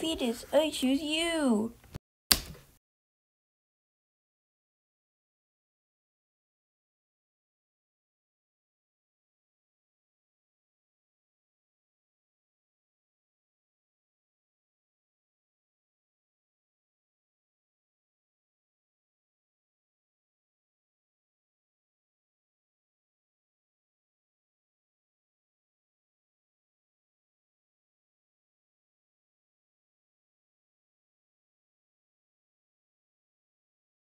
fetus. I choose you.